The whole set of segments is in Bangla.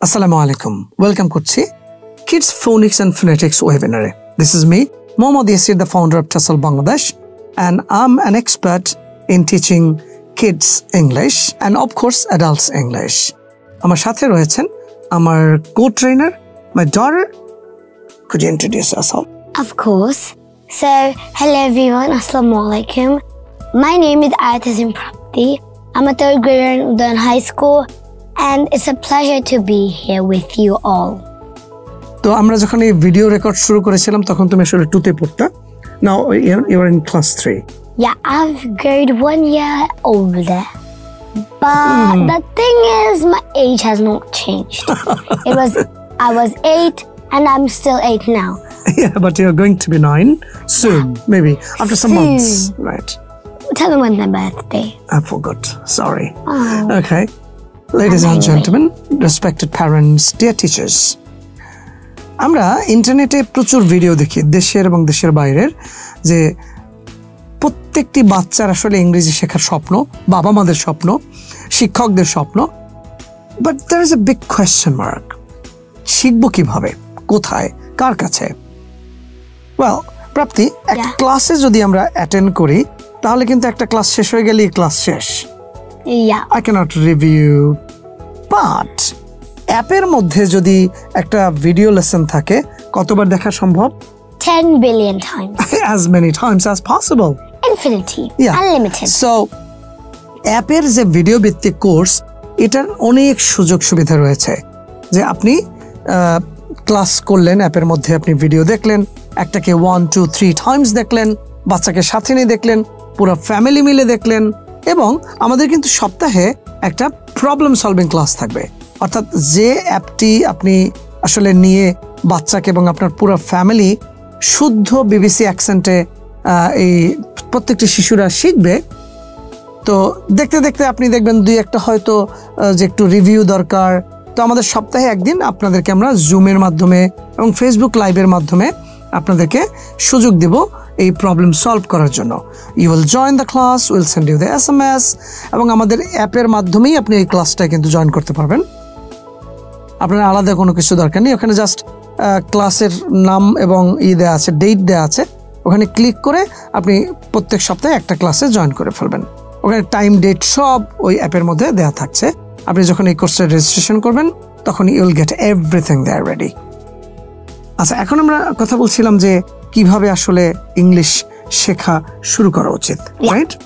আসসালামু আলাইকুম ওয়েলকাম করছি kids phonics and phonetics ওয়েবিনারে this is me Mohammad Yasir the founder of TESOL Bangladesh and I am an expert in teaching kids English and of course adults English আমার সাথে রয়েছেন আমার co trainer my daughter Could you introduce yourself? Of course. So, hello everyone, Assalamu alaikum. My name is Ayatazim Prapti. I'm a third grader in High School, and it's a pleasure to be here with you all. তো আমরা যখন এই ভিডিও রেকর্ড শুরু করেছিলাম তখন তুমি আসলে টুতে পড়তা now you're in class three Yeah, I've grade one year older. But the thing is, my age has not changed. it was, I was eight, and I'm still eight now. yeah, but you're going to be nine soon, maybe after some months, Soon. right? Tell me when's my birthday. I forgot. Sorry. Oh. Okay. Ladies and gentlemen, respected parents, dear teachers. আমরা ইন্টারনেটে প্রচুর ভিডিও দেখি দেশের এবং দেশের বাইরের যে প্রত্যেকটি বাচ্চার আসলে ইংরেজি শেখার স্বপ্ন বাবা মাদের স্বপ্ন শিক্ষকদের স্বপ্ন but there is a big question mark শিখব কীভাবে? কোথায়? কার কাছে? ওয়েল প্রাপ্তি একটা ক্লাসে যদি আমরা অ্যাটেন্ড করি তাহলে কিন্তু একটা ক্লাস শেষ হয়ে গেলেই ক্লাস শেষ। Yeah. I can't review but অ্যাপের মধ্যে যদি একটা ভিডিও লেসন থাকে কতবার দেখা সম্ভব 10 billion times. As many times as possible Infinity. Yeah. Unlimited. So অ্যাপের যে ভিডিও ভিত্তিক কোর্স এটার অনেক সুযোগ সুবিধা রয়েছে যে আপনি ক্লাস করলেন অ্যাপের মধ্যে আপনি ভিডিও দেখলেন একটাকে ওয়ান টু থ্রি টাইমস দেখলেন বাচ্চাকে সাথে নিয়ে দেখলেন পুরো ফ্যামিলি মিলে দেখলেন এবং আমাদের কিন্তু সপ্তাহে একটা প্রবলেম সলভিং ক্লাস থাকবে। অর্থাৎ যে অ্যাপটি আপনি আসলে নিয়ে বাচ্চাকে এবং আপনার পুরো ফ্যামিলি শুদ্ধ বিবিসি অ্যাকসেন্টে এই প্রত্যেকটি শিশুরা শিখবে, তো দেখতে দেখতে আপনি দেখবেন দুই একটা হয়তো যে একটু রিভিউ দরকার। তো আমাদের সপ্তাহে একদিন আপনাদেরকে আমরা জুমের মাধ্যমে এবং ফেসবুক লাইভের মাধ্যমে আপনাদেরকে সুযোগ দেব এই প্রবলেম সলভ করার জন্য। You will join the class will send you the S M S এবং আমাদের অ্যাপের মাধ্যমেই আপনি এই ক্লাসটা কিন্তু জয়েন করতে পারবেন। আপনার আলাদা কোনো কিছু দরকার নেই, ওখানে জাস্ট ক্লাসের নাম এবং ই দেওয়া আছে ডেট দেওয়া আছে। ওখানে ক্লিক করে আপনি প্রত্যেক সপ্তাহে একটা ক্লাসে জয়েন করে ফেলবেন। ওখানে টাইম ডেট সব ওই অ্যাপের মধ্যে দেওয়া থাকছে। আপনি যখন এই কোর্সটা রেজিস্ট্রেশন করবেন তখন you'll get everything there ready আচ্ছা এখন আমরা কথা বলছিলাম যে কীভাবে আসলে ইংলিশ শেখা শুরু করা উচিত right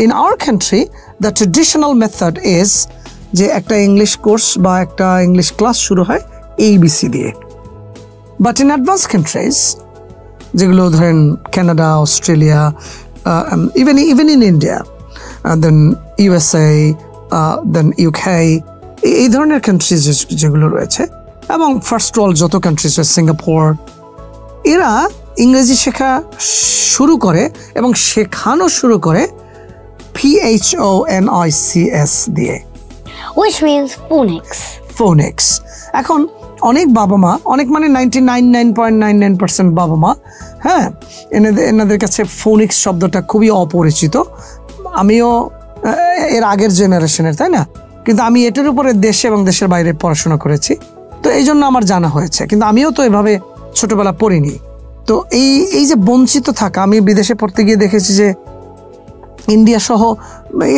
in our country the traditional method is যে একটা ইংলিশ কোর্স বা একটা ইংলিশ ক্লাস শুরু হয় এইবিসি দিয়ে। বাট ইন অ্যাডভান্স কান্ট্রিজ যেগুলো ধরেন Canada Australia even even in India then USA then UK এই ধরনের কান্ট্রিজ যেগুলো রয়েছে এবং ফার্স্ট অল যত কান্ট্রিজ সিঙ্গাপুর এরা ইংরেজি শেখা শুরু করে এবং শেখানো শুরু করে P H O N I C S দিয়ে। Which means phonics. ফোনেক্স এখন অনেক বাবা মা অনেক মানে ninety nine nine point nine nine percent বাবা মা হ্যাঁ এনাদের এনাদের কাছে ফোনিক্স শব্দটা খুবই অপরিচিত। আমিও এর আগের জেনারেশনের তাই না? কিন্তু আমি এটার উপরে দেশে এবং দেশের বাইরে পড়াশোনা করেছি। তো এই জন্য আমার জানা হয়েছে। কিন্তু আমিও তো এভাবে ছোটবেলা পড়িনি। তো এই এই যে বঞ্চিত থাকা, আমি বিদেশে পড়তে গিয়ে দেখেছি যে ইন্ডিয়া সহ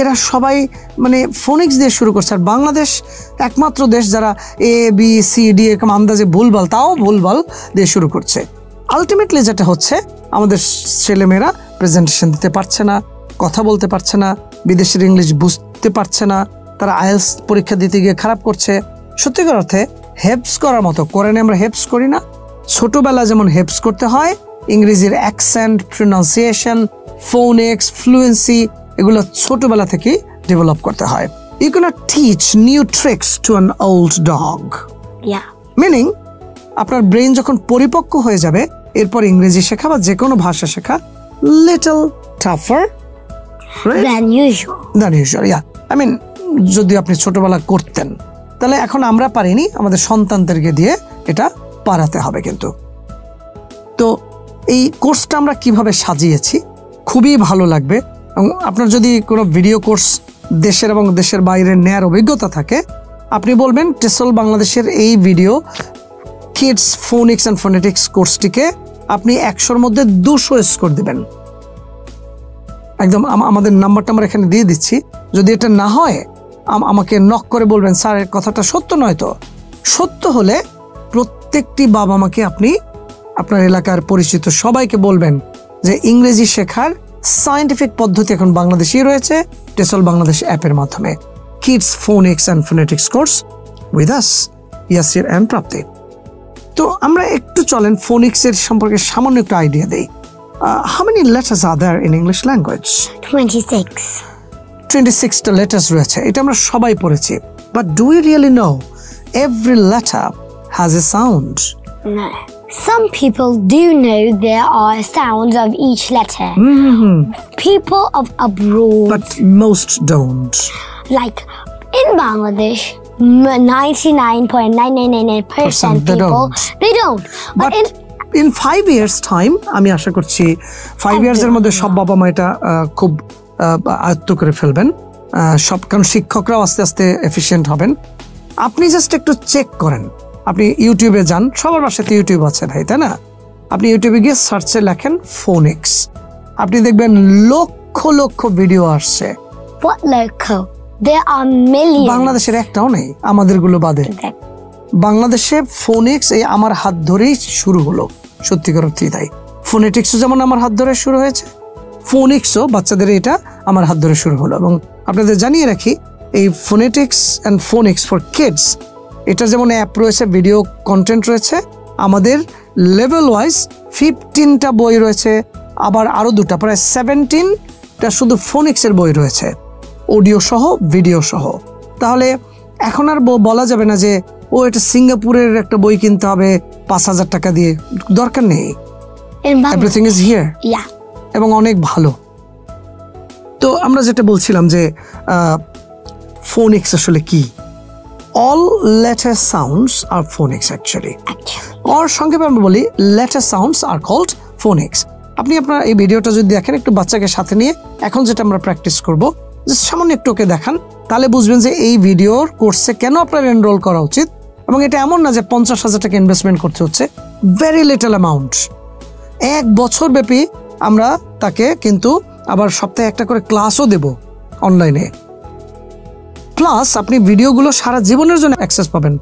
এরা সবাই মানে ফোনিক্স দিয়ে শুরু করছে। আর বাংলাদেশ একমাত্র দেশ যারা এ বি সি ডি এরকম আন্দাজে ভুলভাল, তাও ভুলভাল দিয়ে শুরু করছে। আলটিমেটলি যেটা হচ্ছে, আমাদের ছেলেমেয়েরা প্রেজেন্টেশন দিতে পারছে না, কথা বলতে পারছে না, বিদেশের ইংলিশ বুঝতে পারছে না, তারা আয়েলস পরীক্ষা দিতে গিয়ে খারাপ করছে। সত্যিকার অর্থে হেপস করার মতো কোরআনে আমরা হেপস করি না। ছোটবেলা যেমন হেপস করতে হয় ইংরেজির অ্যাকসেন্ট প্রনাউন্সিয়েশন ফোনেক্স ফ্লুয়েন্সি এগুলো ছোটবেলা থেকেই ডেভেলপ করতে হয়। You can't teach new tricks to an old dog. Meaning আপনার ব্রেন যখন পরিপক্ক হয়ে যাবে এরপর ইংরেজি শেখা বা যে কোনো ভাষা শেখা little tougher Than usual. Than usual yeah I mean যদি আপনি ছোটবেলা করতেন তাহলে এখন আমরা পারিনি আমাদের সন্তানদেরকে দিয়ে এটা পারাতে হবে কিন্তু। তো এই কোর্সটা আমরা কীভাবে সাজিয়েছি খুবই ভালো লাগবে এবং আপনার যদি কোনো ভিডিও কোর্স দেশের এবং দেশের বাইরে নেয়ার অভিজ্ঞতা থাকে, আপনি বলবেন, টেসল বাংলাদেশের এই video kids phonics and phonetics কোর্সটিকে আপনি একশোর মধ্যে দুশো স্কোর দিবেন। একদম আমাদের নাম্বারটা আমরা এখানে দিয়ে দিচ্ছি। যদি এটা না হয় আমাকে নক করে বলবেন, স্যার, এর কথাটা সত্য নয় তো? সত্য হলে প্রত্যেকটি বাবা মাকে আপনি আপনার এলাকার পরিচিত সবাইকে বলবেন যে ইংরেজি শেখার সায়েন্টিফিক পদ্ধতি এখন বাংলাদেশেই রয়েছে টেসল বাংলাদেশ অ্যাপের মাধ্যমে। Kids phonics and phonetics course with us Yasir and Prapti তো আমরা একটু চলেন ফোনিক্সের সম্পর্কে সামান্য একটু আইডিয়া দেই। How many letters are there in English language 26. টোয়েন্টি সিক্সটা লেটার্স রয়েছে এটা আমরা সবাই পড়েছি but do you really know every letter has a sound No. Some people do know there are sounds of each letter. Mm-hmm. People of abroad, but most don't like in Bangladesh, m- 99.9999% they people, don't. they don't. But, But in in five years time আমি আশা করছি ফাইভ ইয়ার্স এর মধ্যে সব বাবা মা এটা খুব আয়ত্ত করে ফেলবেন। সব কারণ শিক্ষকরাও আস্তে আস্তে এফিসিয়েন্ট হবেন। আপনি জাস্ট একটু চেক করেন। আপনি ইউটিউবে যান সবার বাসাতে ইউটিউব আছে ভাই তাই না? আপনি ইউটিউবে গিয়ে সার্চে লেখেন ফোনিক্স আপনি দেখবেন লক্ষ লক্ষ ভিডিও আসছে. বাংলাদেশের একটাও নেই আমাদেরগুলো বাদে। That- বাংলাদেশে ফোনিক্স এই আমার হাত ধরেই শুরু হলো সত্যিকার অর্থেই তাই। ফোনেটিক্সও যেমন আমার হাত ধরে শুরু হয়েছে ফোনিক্সও বাচ্চাদের এটা আমার হাত ধরে শুরু হলো এবং আপনাদের জানিয়ে রাখি এই phonetics and phonics for kids এটা যেমন অ্যাপ রয়েছে ভিডিও কন্টেন্ট রয়েছে আমাদের লেভেল ওয়াইজ ফিফটিনটা বই রয়েছে আবার আরও দুটা প্রায় সেভেন্টিনটা শুধু ফোনিক্সের বই রয়েছে অডিও সহ ভিডিও সহ। তাহলে এখন আর বলা যাবে না যে ও এটা সিঙ্গাপুরের একটা বই কিনতে হবে পাঁচ হাজার টাকা দিয়ে দরকার নেই। Everything is here. এবং অনেক ভালো। তো আমরা যেটা বলছিলাম যে ফোনিক্স আসলে কি? All letter sounds are phonics actually. Or সংক্ষেপে আমরা বলি letter sounds are called phonics আপনি আপনার এই ভিডিওটা যদি দেখেন একটু বাচ্চাকে সাথে নিয়ে এখন যেটা আমরা প্র্যাকটিস করব যে সামান্য একটু ওকে দেখান তাহলে বুঝবেন যে এই ভিডিওর কোর্সে কেন আপনার এনরোল করা উচিত এবং এটা এমন না যে পঞ্চাশ হাজার টাকা ইনভেস্টমেন্ট করতে হচ্ছে ভেরি লিটল অ্যামাউন্ট এক বছর ব্যাপী আমরা তাকে কিন্তু আবার সপ্তাহে একটা করে ক্লাসও দেব অনলাইনে প্লাস আপনি ভিডিওগুলো সারা জীবনের জন্য অ্যাক্সেস পাবেন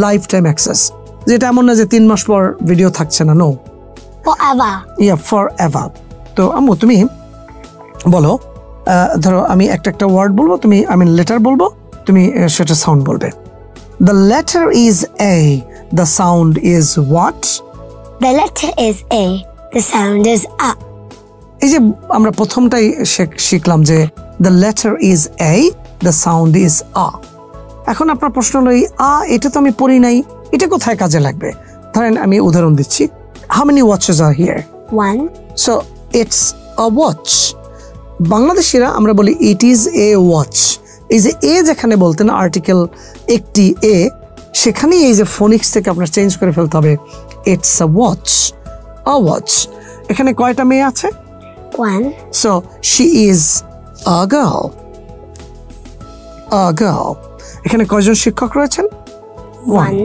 লাইফ টাইম অ্যাক্সেস যেটা এমন না যে তিন মাস পর ভিডিও থাকছে না নো. ইয়া ফর এভার তো আম্মু তুমি বলো ধরো আমি একটা একটা ওয়ার্ড বলব তুমি আমি লেটার বলব তুমি সেটা সাউন্ড বলবে the letter is A the sound is what the letter is A. The sound is A. এই যে আমরা প্রথমটাই শিখলাম যে the letter is A the sound is a এখন আপনার প্রশ্ন হলো এই আ এটা তো আমি পড়ি নাই এটা কোথায় কাজে লাগবে? ধরেন আমি উদাহরণ দিচ্ছি। How many watches are here One. So it's a watch বাংলাদেশিরা আমরা বলি ইট ইজ এ ওয়াচ এই যে এ যেখানে বলতেন আর্টিকেল একটি এ সেখানেই এই যে ফোনিক্স থেকে আপনার চেঞ্জ করে ফেলতে হবে। It's a watch a watch এখানে কয়টা মেয়ে আছে? One. So she is a girl a girl এখানে কয়জন শিক্ষক রয়েছেন? One.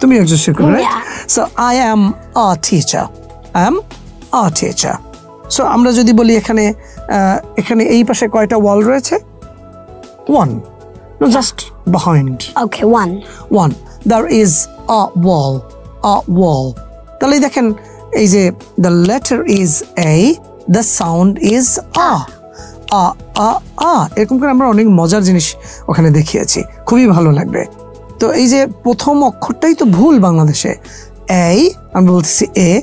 তুমি একজন শিক্ষক right. So I am a teacher I am a teacher so আমরা যদি বলি এখানে এখানে এই পাশে কয়টা ওয়াল রয়েছে? One no just behind Okay, one. One there is a wall a wall তাহলে দেখেন এই যে the letter is A the sound is a a a a এরকম করে আমরা অনেক মজার জিনিস ওখানে দেখিয়েছি। খুবই ভালো লাগবে। তো এই যে, প্রথম অক্ষরটাই তো ভুল বাংলাদেশে। এই আমি বলতেছি এ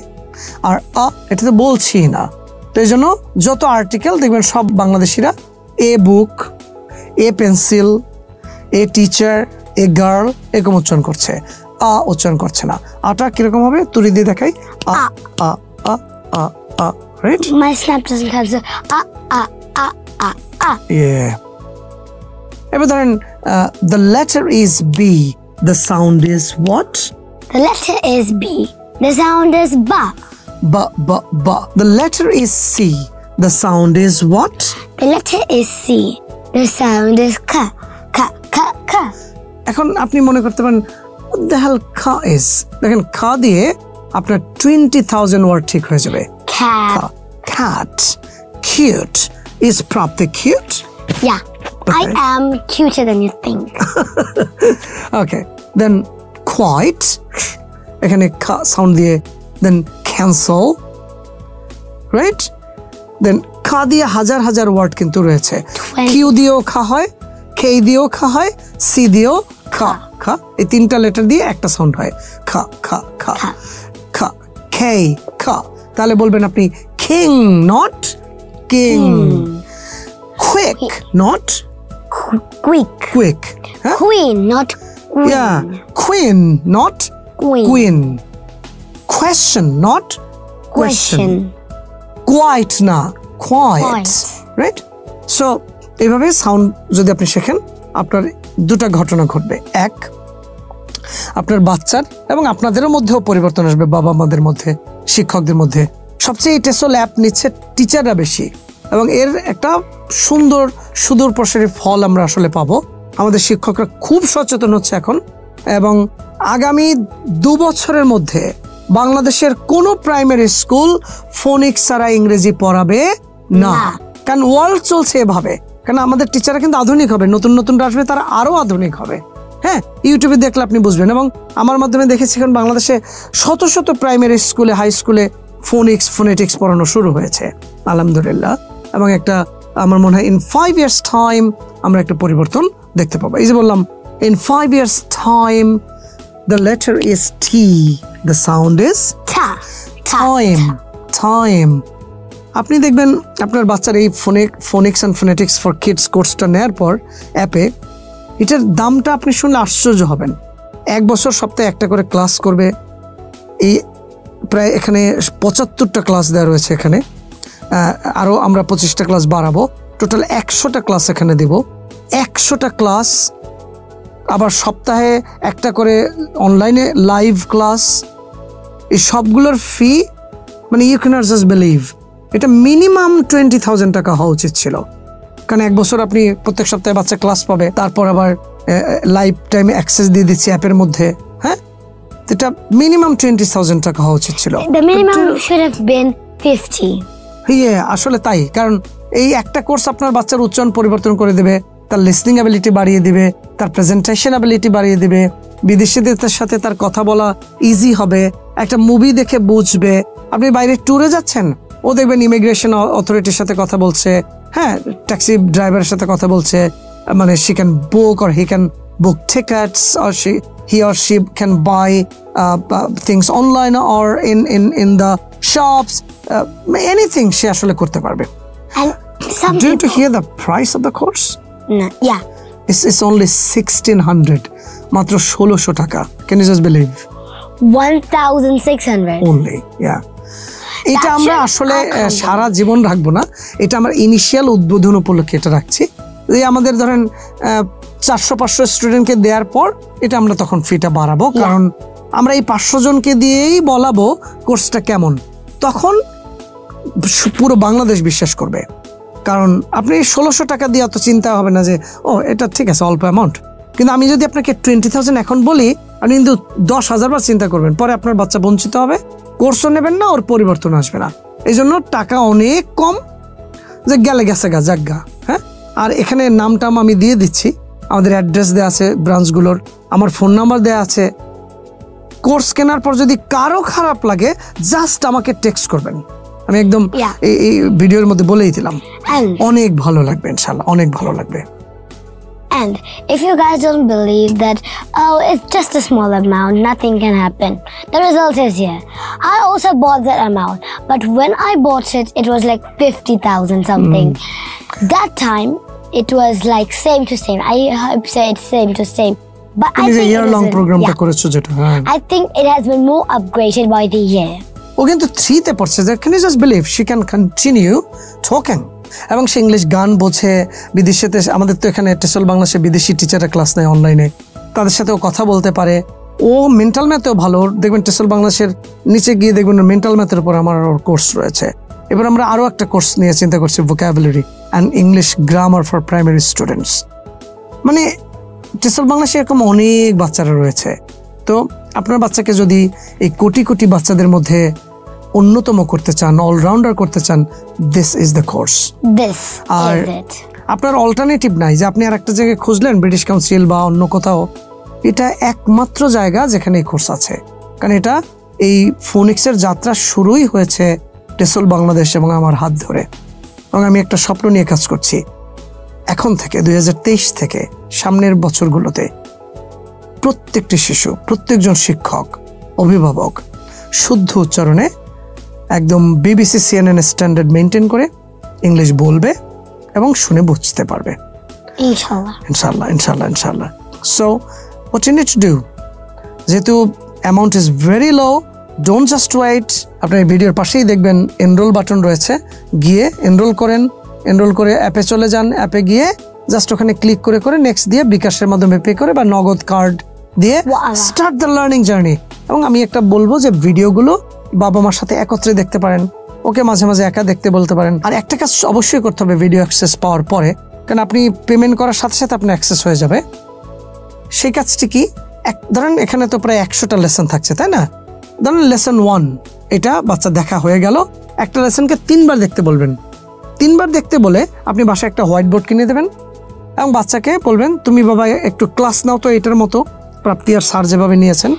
আর আ এটা তো বলছি না। তো এই জন্য যত আর্টিকেল দেখবেন, সব বাংলাদেশিরা a book a pencil a teacher a girl এরকম উচ্চারণ করছে। আ উচ্চারণ করছে না আটা কীরকম হবে তুলি দিয়ে দেখাই a a a a a right My snap doesn't have the A, A, A, A, A. Yeah. এবার ধরেন the letter is B the sound is what The letter is B. The sound is ba. Ba ba ba the letter is C the sound is what The letter is C. The sound is ka. Ka, ka, ka. এখন আপনি মনে করতে পারেন দ্য হেল খা ইজ দেখেন খা দিয়ে আপনার টোয়েন্টি থাউজেন্ড ওয়ার্ড ঠিক হয়ে যাবে। Cat. cute. Is Prapti cute? Yeah. I Okay. am cuter than you think. okay. Then quite. এখানে সাউন্ড দিয়ে দেন ক্যান্সেল রাইট দেন খা দিয়ে হাজার হাজার ওয়ার্ড কিন্তু রয়েছে. কিউ দিয়েও খা হয় খেই দিয়েও খা হয় সি দিয়েও খা খা। এই তিনটা লেটার দিয়ে একটা সাউন্ড হয়। খা খা খা। খা। খে। খা। তাহলে বলবেন আপনি খিং not king. Quick not quick. Quick queen not yeah queen not queen. Question not question quite না কোয়াইট রাইট সো এভাবে সাউন্ড যদি আপনি শেখেন আপনার দুটা ঘটনা ঘটবে। এক আপনার বাচ্চার এবং আপনাদেরও মধ্যেও পরিবর্তন আসবে বাবা মাদের মধ্যে শিক্ষকদের মধ্যে। সবচেয়ে টেসল অ্যাপ নিচ্ছে টিচাররা বেশি এবং এর একটা সুন্দর সুদূর প্রসারী ফল আমরা আসলে পাবো। আমাদের শিক্ষকরা খুব সচেতন হচ্ছে এখন এবং আগামী দু বছরের মধ্যে বাংলাদেশের কোনো প্রাইমারি স্কুল ফোনিক্স ছাড়া ইংরেজি পড়াবে না। না। কারণ ওয়ার্ল্ড চলছে এভাবে। কারণ আমাদের টিচাররা কিন্তু আধুনিক হবে নতুন নতুন আসবে তারা আরও আধুনিক হবে। হ্যাঁ ইউটিউবে দেখলে আপনি বুঝবেন এবং আমার মাধ্যমে দেখেছি এখন বাংলাদেশে শত শত প্রাইমারি স্কুলে হাই স্কুলে ফোনিক্স ফোনেটিক্স পড়ানো শুরু হয়েছে আলহামদুলিল্লাহ। এবং একটা আমার মনে হয় ইন ফাইভ ইয়ার্স টাইম আমরা একটা পরিবর্তন দেখতে পাবো। এই যে বললাম in five years time the letter is T the sound is. Time time আপনি দেখবেন আপনার বাচ্চার এই phonic phonics and phonetics for kids কোর্সটা নেওয়ার পর অ্যাপে এটার দামটা আপনি শুনলে আশ্চর্য হবেন। এক বছর সপ্তাহে একটা করে ক্লাস করবে। এই প্রায় এখানে পঁচাত্তরটা ক্লাস দেওয়া রয়েছে এখানে। আরও আমরা পঁচিশটা ক্লাস বাড়াবো। টোটাল একশোটা ক্লাস এখানে দেব। একশোটা ক্লাস আবার সপ্তাহে একটা করে অনলাইনে লাইভ ক্লাস এই সবগুলোর ফি মানে ইউ ক্যান জাস্ট বিলিভ এটা মিনিমাম টোয়েন্টি থাউজেন্ড টাকা হওয়া উচিত ছিল। কারণ এক বছর আপনি প্রত্যেক সপ্তাহে বাচ্চা ক্লাস পাবে তারপর আবার লাইফ টাইম অ্যাক্সেস দিয়ে দিচ্ছি অ্যাপের মধ্যে হ্যাঁ? এটা মিনিমাম টোয়েন্টি থাউজেন্ড টাকা হওয়া উচিত ছিল। The minimum should have been 50. ইয়ে আসলে তাই কারণ এই একটা কোর্স আপনার বাচ্চার উচ্চারণ পরিবর্তন করে দেবে তার লিসনিং অ্যাবিলিটি বাড়িয়ে দিবে তার প্রেজেন্টেশন অ্যাবিলিটি বাড়িয়ে দিবে বিদেশিদের সাথে তার কথা বলা ইজি হবে একটা মুভি দেখে বুঝবে। আপনি বাইরে ট্যুরে যাচ্ছেন? ও দেখবেন ইমিগ্রেশন অথরিটির সাথে কথা বলছে হ্যাঁ ট্যাক্সি ড্রাইভারের সাথে কথা বলছে মানে she can book or he can book tickets or she he or she can buy uh, uh, things online or in in in the shops uh, anything সে আসলে করতে পারবে And some do you to hear the price of the course No, yeah. it's, it's only 1600 মাত্র ষোলোশো টাকা can you just believe 1,600. only yeah এটা আমরা আসলে সারা জীবন রাখব না। এটা আমরা ইনিশিয়াল উদ্বোধন উপলক্ষে এটা রাখছি। যে আমাদের ধরেন চারশো পাঁচশো স্টুডেন্টকে দেওয়ার পর এটা আমরা তখন ফিটা বাড়াবো। কারণ আমরা এই পাঁচশো জনকে দিয়েই বলাবো কোর্সটা কেমন। তখন পুরো বাংলাদেশ বিশ্বাস করবে। কারণ আপনি ষোলোশো টাকা দিয়ে অত চিন্তা হবে না যে ও এটা ঠিক আছে অল্প অ্যামাউন্ট কিন্তু আমি যদি আপনাকে টোয়েন্টি থাউজেন্ড এখন বলি আপনি কিন্তু দশ হাজার বার চিন্তা করবেন। পরে আপনার বাচ্চা বঞ্চিত হবে। কোর্সও নেবেন না ওর পরিবর্তন আসবে না। এই জন্য টাকা অনেক কম। যে গেলে গেছে গা জাগা হ্যাঁ? আর এখানে নাম টাম আমি দিয়ে দিচ্ছি। আমাদের অ্যাড্রেস দেওয়া আছে ব্রাঞ্চগুলোর আমার ফোন নাম্বার দেওয়া আছে। কোর্স কেনার পর যদি কারও খারাপ লাগে জাস্ট আমাকে টেক্সট করবেন। আমি একদম এই এই ভিডিওর মধ্যে বলেই দিলাম। And অনেক ভালো লাগবে ইনশাল্লাহ অনেক ভালো লাগবে। And if you guys don't believe that, oh, it's just a small amount, nothing can happen, the result is here. I also bought that amount, but when I bought it, it was like 50,000 something. That time, it was like same to same. I hope say it's same to same. But I তুমি যে think, year it long is a- প্রোগ্রামটা yeah, করেছো যেটা হ্যাঁ I think it has been more upgraded by the year. ও কিন্তু থ্রিতে পড়ছে যে can you just believe she can continue talking এবং সে ইংলিশ গান বোঝে, বিদেশিতে আমাদের তো এখানে টেসল বাংলাদেশে বিদেশি টিচাররা ক্লাস নেয় অনলাইনে তাদের সাথেও কথা বলতে পারে। ও মেন্টাল ম্যাথেও ভালো। দেখবেন টেসল বাংলাদেশের নিচে গিয়ে দেখবেন মেন্টাল ম্যাথের উপর আমার ওর কোর্স রয়েছে। এবার আমরা আরও একটা কোর্স নিয়ে চিন্তা করছি vocabulary and English grammar for primary students মানে টেসল বাংলাদেশে এরকম অনেক বাচ্চারা রয়েছে। তো আপনার বাচ্চাকে যদি এই কোটি কোটি বাচ্চাদের মধ্যে অন্যতম করতে চান অলরাউন্ডার করতে চান this is the course it. আপনার অল্টারনেটিভ নাই যে আপনি আর একটা জায়গায় খুঁজলেন ব্রিটিশ কাউন্সিল বা অন্য কোথাও এটা একমাত্র জায়গা যেখানে এই কোর্স আছে। কারণ এটা এই ফোনিক্সের যাত্রা শুরুই হয়েছে টেসল বাংলাদেশ এবং আমার হাত ধরে। এবং আমি একটা স্বপ্ন নিয়ে কাজ করছি। এখন থেকে দুই হাজার তেইশ থেকে সামনের বছরগুলোতে প্রত্যেকটি শিশু প্রত্যেকজন শিক্ষক অভিভাবক শুদ্ধ উচ্চারণে একদম বিবিসি সিএনএন স্ট্যান্ডার্ড মেনটেন করে ইংলিশ বলবে এবং শুনে বুঝতে পারবে. ইনশাল্লাহ ইনশাল্লাহ ইনশাল্লাহ so what you need to do যেহেতু amount is very low don't just wait আপনার ভিডিওর পাশেই দেখবেন এনরোল বাটন রয়েছে গিয়ে এনরোল করেন এনরোল করে অ্যাপে চলে যান অ্যাপে গিয়ে জাস্ট ওখানে ক্লিক করে করে নেক্সট দিয়ে বিকাশের মাধ্যমে পে করে বা নগদ কার্ড দিয়ে. স্টার্ট দ্য লার্নিং জার্নি এবং আমি একটা বলব যে ভিডিওগুলো বাবা মার সাথে একত্রে দেখতে পারেন। ওকে মাঝে মাঝে একা দেখতে বলতে পারেন। আর একটা কাজ অবশ্যই করতে হবে ভিডিও অ্যাক্সেস পাওয়ার পরে, কারণ আপনি পেমেন্ট করার সাথে সাথে আপনার অ্যাক্সেস হয়ে যাবে। সেই কাজটি কি? এক ধরেন এখানে তো প্রায় একশোটা লেসন থাকছে, তাই না? ধরেন লেসন ওয়ান এটা বাচ্চা দেখা হয়ে গেল। একটা লেসনকে তিনবার দেখতে বলবেন। তিনবার দেখতে বলে আপনি বাসায় একটা হোয়াইট বোর্ড কিনে দেবেন এবং বাচ্চাকে বলবেন, তুমি বাবা, একটু ক্লাস নাও তো এটার মতো। প্রাপ্তি আর স্যার যেভাবে নিয়েছেন।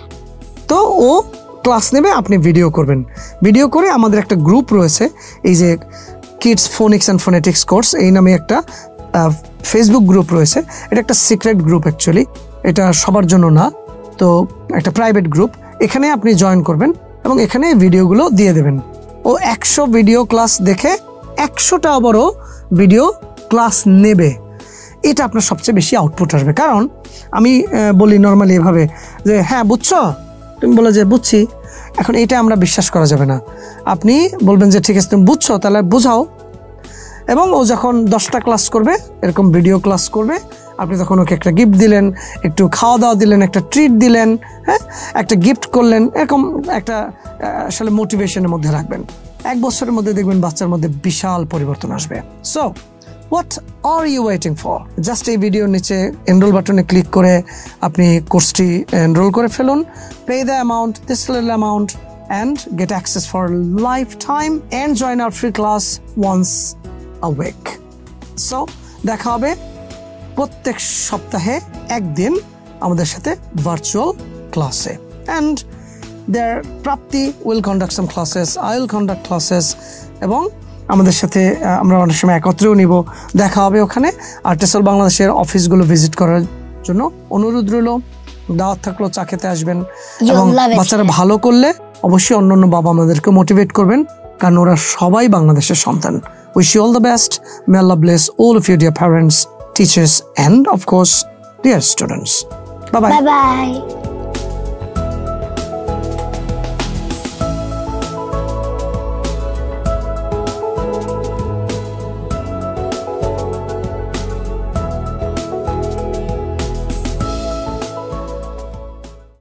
তো ও ক্লাস নেবে, আপনি ভিডিও করবেন। ভিডিও করে আমাদের একটা গ্রুপ রয়েছে, এই যে kids phonics and phonetics course এই নামে একটা ফেসবুক গ্রুপ রয়েছে। এটা একটা সিক্রেট গ্রুপ অ্যাকচুয়ালি এটা সবার জন্য না, তো একটা প্রাইভেট গ্রুপ এখানে আপনি জয়েন করবেন এবং এখানে ভিডিওগুলো দিয়ে দেবেন। ও একশো ভিডিও ক্লাস দেখে একশোটা আবারও ভিডিও ক্লাস নেবে। এটা আপনার সবচেয়ে বেশি আউটপুট আসবে। কারণ আমি বলি নর্মালি এভাবে যে হ্যাঁ বুঝছ? তুমি বলে যে, বুঝছি। এখন এটা আমরা বিশ্বাস করা যাবে না। আপনি বলবেন যে, ঠিক আছে, তুমি বুঝছ, তাহলে বুঝাও। এবং ও যখন দশটা ক্লাস করবে, এরকম ভিডিও ক্লাস করবে, আপনি তখন ওকে একটা গিফট দিলেন, একটু খাওয়া দাওয়া দিলেন, একটা ট্রিট দিলেন হ্যাঁ একটা গিফট করলেন, এরকম একটা আসলে মোটিভেশনের মধ্যে রাখবেন। এক বছরের মধ্যে দেখবেন বাচ্চার মধ্যে বিশাল পরিবর্তন আসবে। So what are you waiting for just এই ভিডিওর নিচে এনরোল বাটনে ক্লিক করে আপনি কোর্সটি এনরোল করে ফেলুন। Pay the amount this little amount and get access for lifetime and join our free class once a week so দেখা হবে প্রত্যেক সপ্তাহে একদিন আমাদের সাথে ভার্চুয়াল ক্লাসে and there Prapti will conduct some classes I will conduct classes এবং আমাদের সাথে আমরা অনেক সময় একত্রেও নিব। দেখা হবে ওখানে। আর টেসল বাংলাদেশের অফিসগুলো ভিজিট করার জন্য অনুরোধ রইল। দাওয়াত থাকল চা খেতে আসবেন এবং বাচ্চারা ভালো করলে অবশ্যই অন্য অন্য বাবা আমাদেরকে মোটিভেট করবেন। কারণ ওরা সবাই বাংলাদেশের সন্তান। Wish you all the best may Allah bless all of you dear parents teachers and of course dear students bye bye.